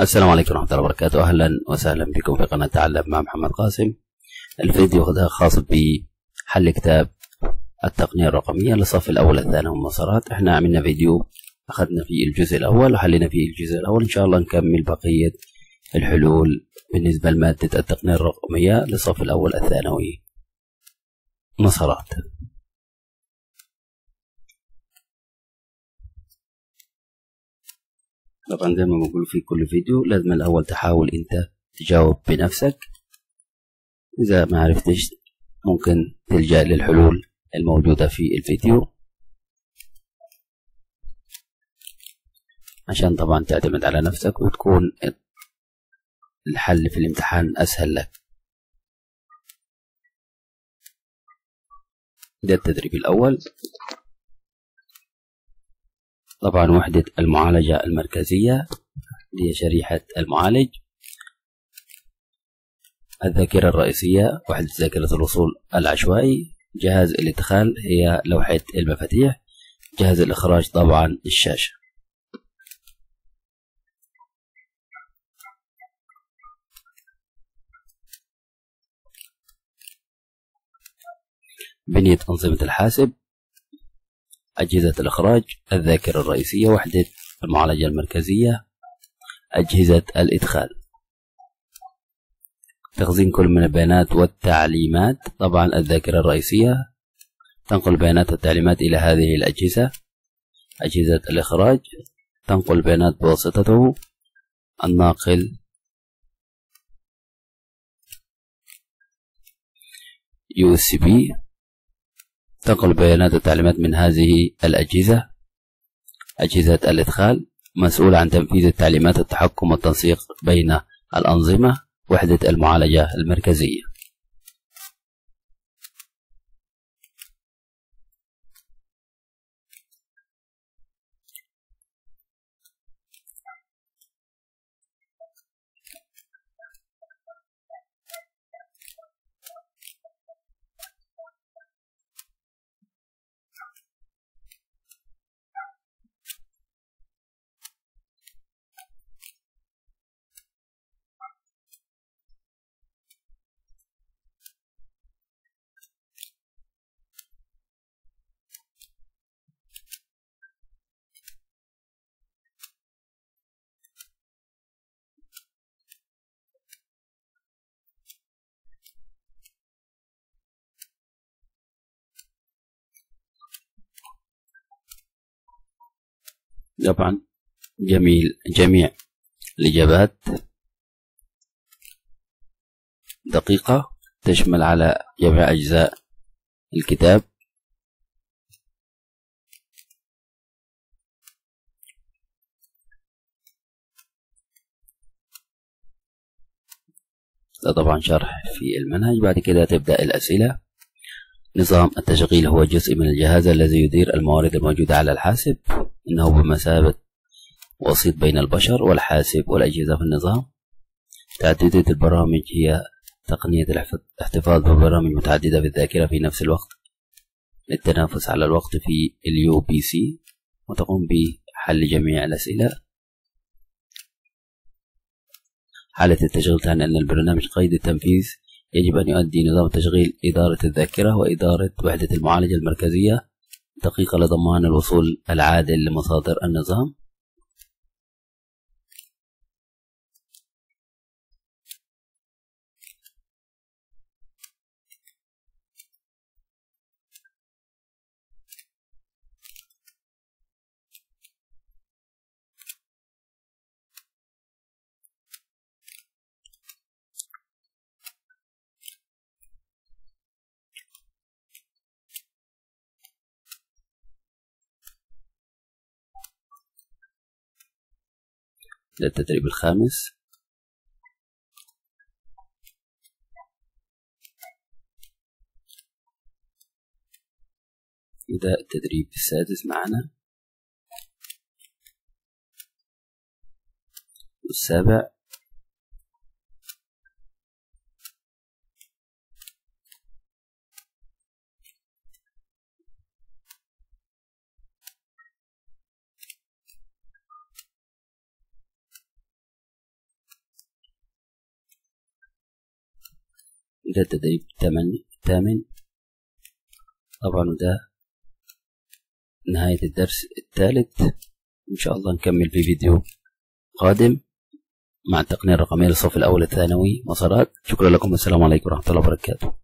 السلام عليكم ورحمة الله وبركاته. أهلا وسهلا بكم في قناة تعلم مع محمد قاسم. الفيديو ده خاص بحل كتاب التقنية الرقمية للصف الأول الثاني والمسارات إحنا عملنا فيديو أخذنا فيه الجزء الأول وحلينا فيه الجزء الأول. إن شاء الله نكمل بقية الحلول بالنسبة لمادة التقنية الرقمية للصف الأول الثانوي. مسارات. طبعا زي ما بقول في كل فيديو لازم الأول تحاول أنت تجاوب بنفسك. إذا ما عرفتش ممكن تلجأ للحلول الموجودة في الفيديو. عشان طبعا تعتمد على نفسك وتكون الحل في الامتحان أسهل لك. ده التدريب الأول. طبعا وحدة المعالجة المركزية هي شريحة المعالج. الذاكرة الرئيسية وحدة ذاكرة الوصول العشوائي. جهاز الإدخال هي لوحة المفاتيح. جهاز الإخراج طبعا الشاشة. بنية أنظمة الحاسب. أجهزة الإخراج الذاكرة الرئيسية وحدة المعالجة المركزية أجهزة الإدخال. تخزين كل من البيانات والتعليمات. طبعا الذاكرة الرئيسية. تنقل بيانات والتعليمات إلى هذه الأجهزة. أجهزة الإخراج. تنقل البيانات بواسطته. الناقل. بي. تنقل بيانات التعليمات من هذه الأجهزة. أجهزة الإدخال مسؤولة عن تنفيذ التعليمات التحكم والتنسيق بين الأنظمة وحدة المعالجة المركزية. طبعا جميل. جميع الإجابات دقيقة تشمل على جميع أجزاء الكتاب. ده طبعا شرح في المنهج. بعد كده تبدأ الأسئلة. نظام التشغيل هو جزء من الجهاز الذي يدير الموارد الموجودة على الحاسب. إنه بمثابة وسيط بين البشر والحاسب والأجهزة في النظام. تعددية البرامج هي تقنية الاحتفاظ ببرامج متعددة في الذاكرة في نفس الوقت. للتنافس على الوقت في ال CPU وتقوم بحل جميع الأسئلة. حالة التشغيل تعني أن البرنامج قيد التنفيذ. يجب أن يؤدي نظام تشغيل إدارة الذاكرة وإدارة وحدة المعالجة المركزية. دقيقة لضمان الوصول العادل لمصادر النظام. ده التدريب الخامس. وده التدريب السادس معنا. والسابع ده التدريب الثامن طبعا وده نهاية الدرس الثالث. إن شاء الله نكمل في فيديو قادم مع التقنية الرقمية للصف الأول الثانوي. مسارات. شكرا لكم. والسلام عليكم ورحمة الله وبركاته.